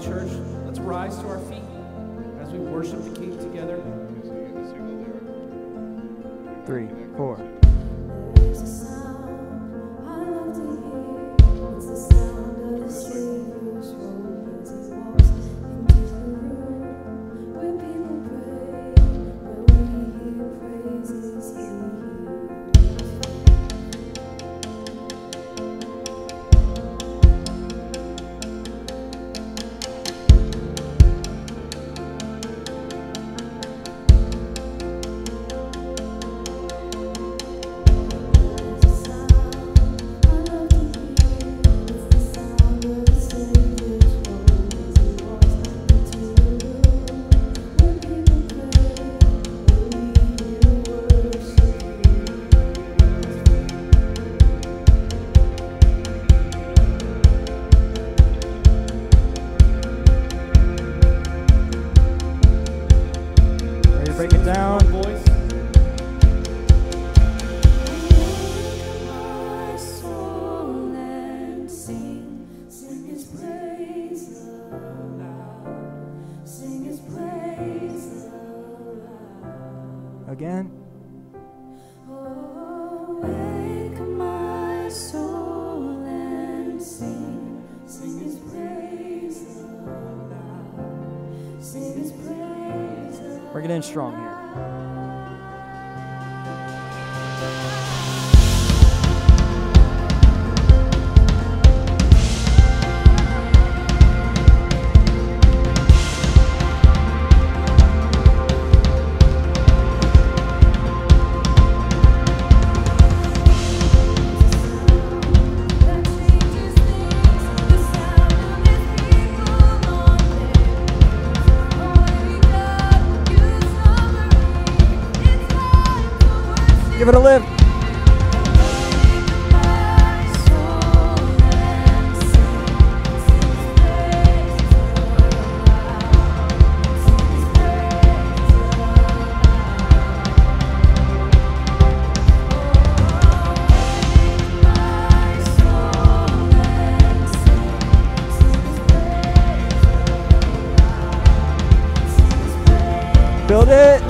church, let's rise to our feet as we worship the King together. Three, four. and strong here. it to live. Build it.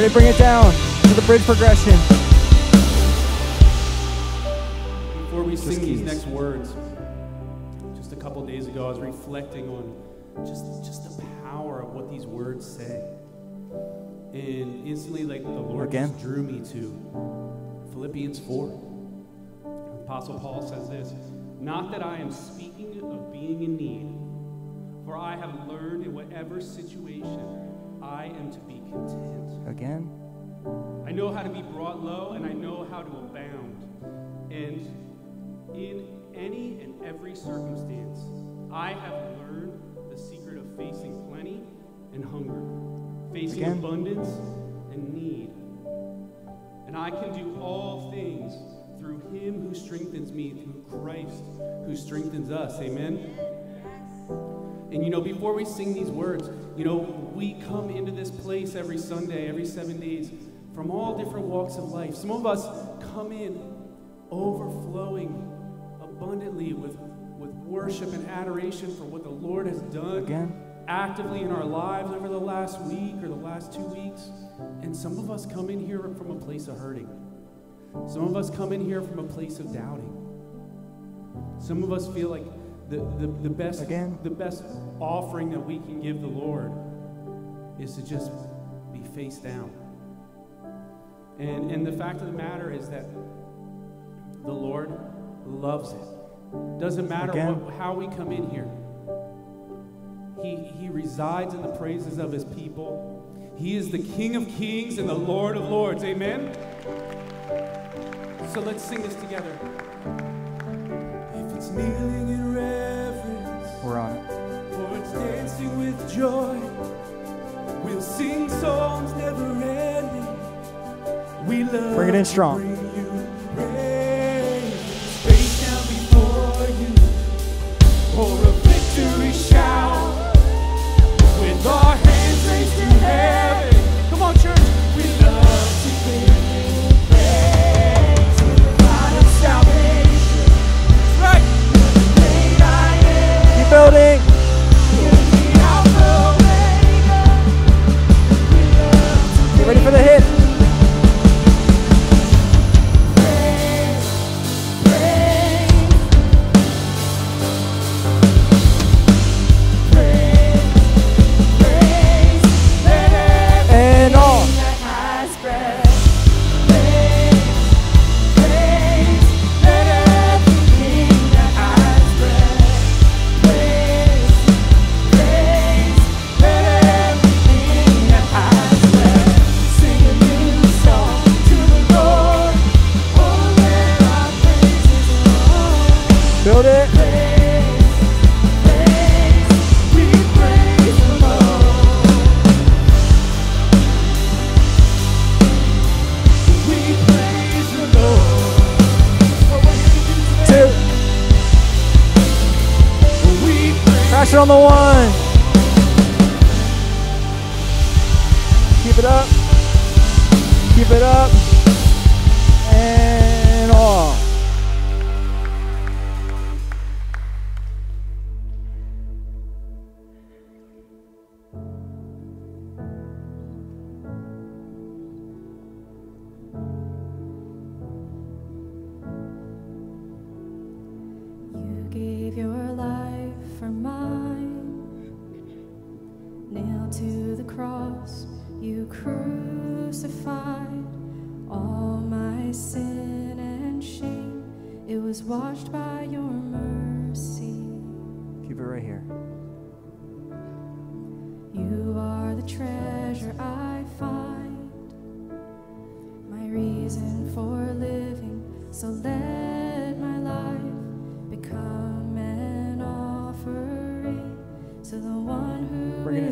ready to bring it down to the bridge progression. Before we sing these next words, just a couple days ago, I was reflecting on just just the power of what these words say, and instantly, like the Lord Again? just drew me to Philippians four. Apostle Paul says this: "Not that I am speaking of being in need, for I have learned in whatever situation I am to be content." Again. I know how to be brought low and I know how to abound. And in any and every circumstance, I have learned the secret of facing plenty and hunger, facing Again. abundance and need. And I can do all things through him who strengthens me, through Christ who strengthens us. Amen. And you know, before we sing these words, you know, we come into this place every Sunday, every seven days, from all different walks of life. Some of us come in overflowing abundantly with, with worship and adoration for what the Lord has done Again. actively in our lives over the last week or the last two weeks. And some of us come in here from a place of hurting. Some of us come in here from a place of doubting. Some of us feel like the, the, the best Again. the best offering that we can give the Lord is to just be face down. And and the fact of the matter is that the Lord loves it. Doesn't matter what, how we come in here. He, he resides in the praises of his people. He is the King of kings and the Lord of lords. Amen? So let's sing this together. If it's kneeling in reverence, We're on it. or it's dancing with joy, we'll sing songs never ending. We love Bring it in strong. bring you praise. Face down before you, for a victory shout. With our hands raised to heaven.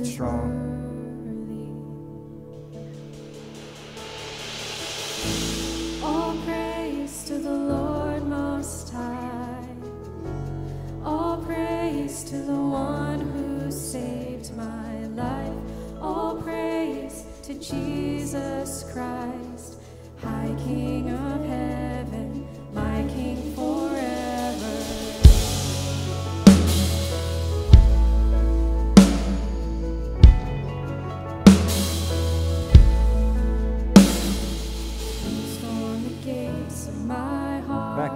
strong.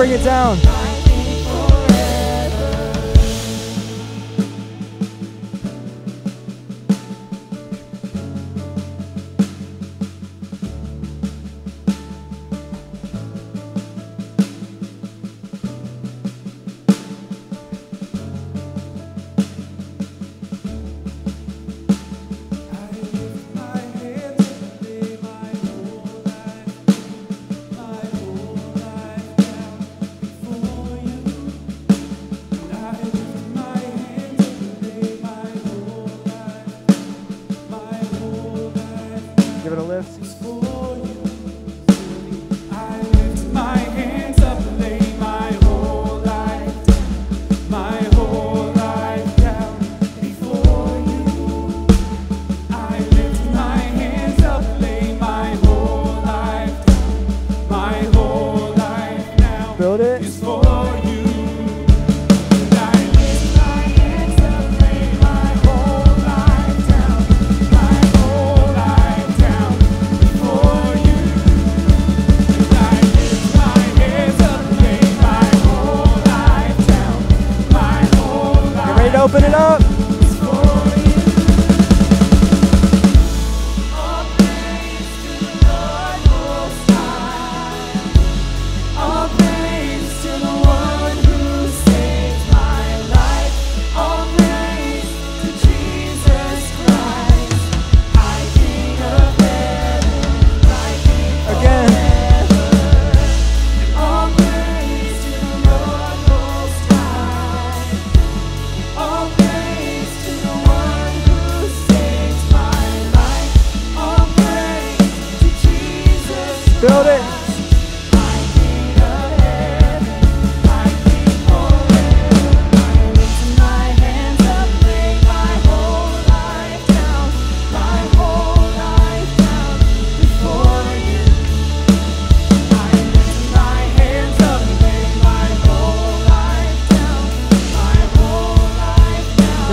bring it down.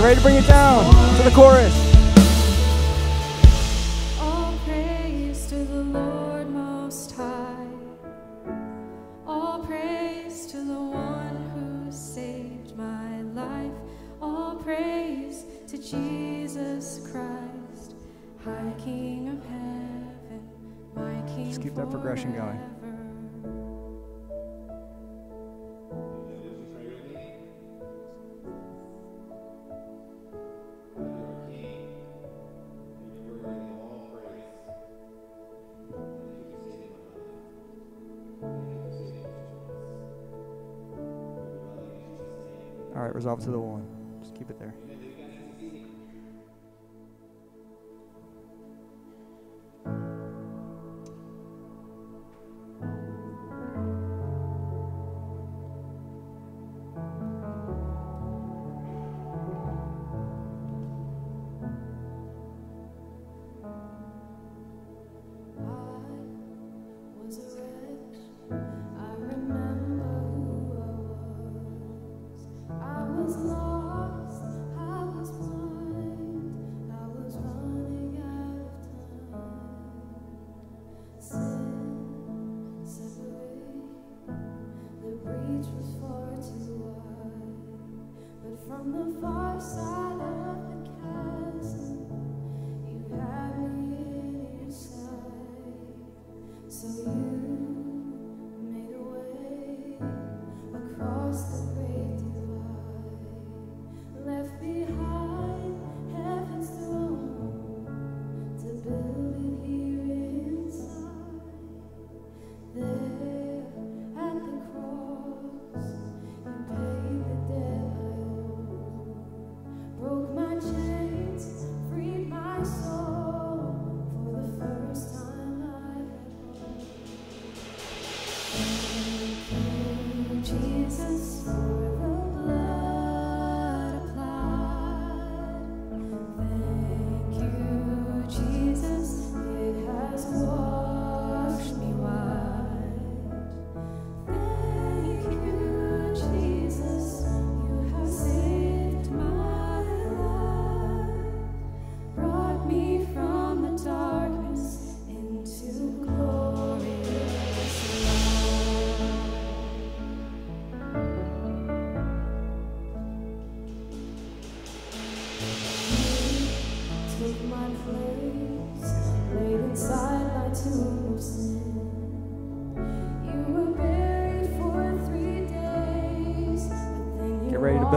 ready to bring it down to the chorus. All right, resolve to the one. Just keep it there.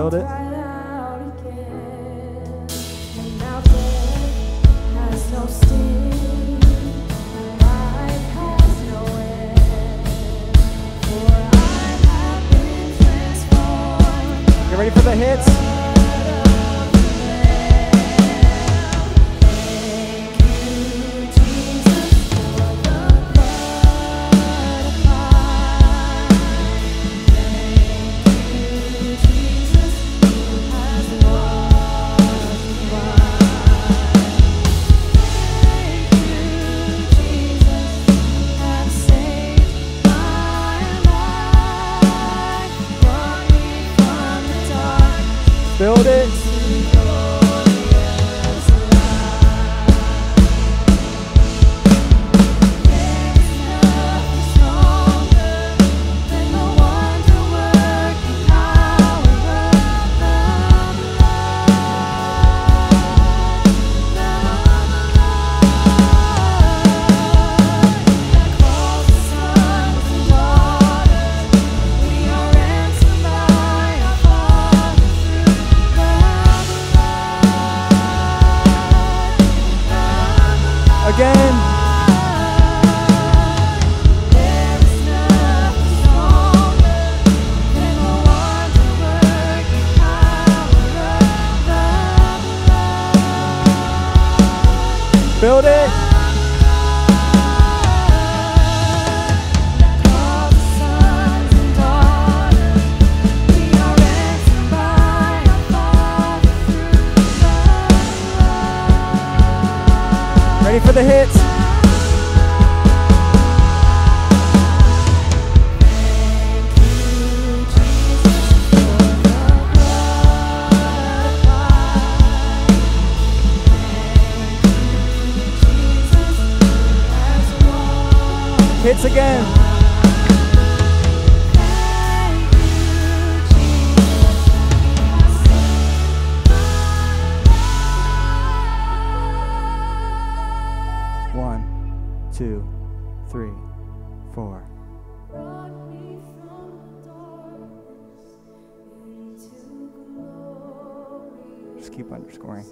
build it. Get ready for the hits. Build it. Ready for the hits. hits again. One, two, three, four. Just keep underscoring.